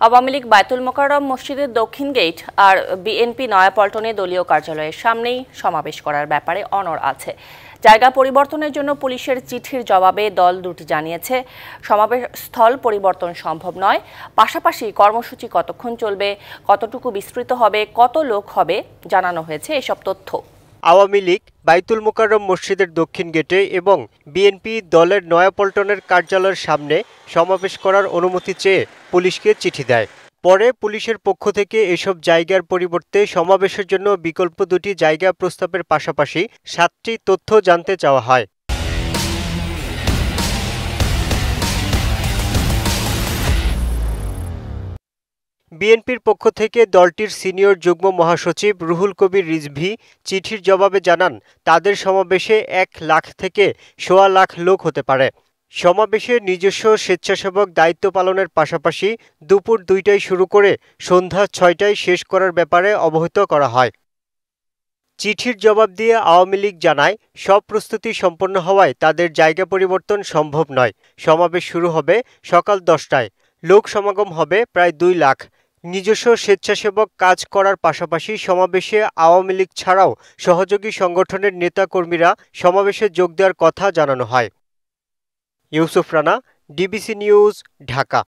আওয়ামী লীগ বায়তুল মোকাররম মসজিদের দক্ষিণ গেট আর বিএনপি নয়াপল্টনে দলীয় কার্যালয়ের সামনেই সমাবেশ করার ব্যাপারে অনর আছে। জায়গা পরিবর্তনের জন্য পুলিশের চিঠির জবাবে দল দুটি জানিয়েছে, সমাবেশ স্থল পরিবর্তন সম্ভব নয়, পাশাপাশি কর্মসূচি কতক্ষণ চলবে, কতটুকু বিস্তৃত হবে, কত লোক হবে, জানানো হয়েছে এসব তথ্য। আওয়ামী লীগ বাইতুল মোকাররম মসজিদের দক্ষিণ গেটে এবং বিএনপি দলের নয়াপল্টনের কার্যালয়ের সামনে সমাবেশ করার অনুমতি চেয়ে পুলিশকে চিঠি দেয়। পরে পুলিশের পক্ষ থেকে এসব জায়গার পরিবর্তে সমাবেশের জন্য বিকল্প দুটি জায়গা প্রস্তাবের পাশাপাশি সাতটি তথ্য জানতে চাওয়া হয়। বিএনপির পক্ষ থেকে দলটির সিনিয়র যুগ্ম মহাসচিব রুহুল কবির রিজভি চিঠির জবাবে জানান, তাদের সমাবেশে এক লাখ থেকে সোয়া লাখ লোক হতে পারে। সমাবেশে নিজস্ব স্বেচ্ছাসেবক দায়িত্ব পালনের পাশাপাশি দুপুর দুইটায় শুরু করে সন্ধ্যা ছয়টায় শেষ করার ব্যাপারে অবহিত করা হয়। চিঠির জবাব দিয়ে আওয়ামী লীগ জানায়, সব প্রস্তুতি সম্পন্ন হওয়ায় তাদের জায়গা পরিবর্তন সম্ভব নয়। সমাবেশ শুরু হবে সকাল দশটায়। লোক সমাগম হবে প্রায় দুই লাখ। নিজস্ব স্বেচ্ছাসেবক কাজ করার পাশাপাশি সমাবেশে আওয়ামী লীগ ছাড়াও সহযোগী সংগঠনের নেতাকর্মীরা সমাবেশে যোগ দেওয়ার কথা জানানো হয়। Yusuf Rana, DBC news, Dhaka.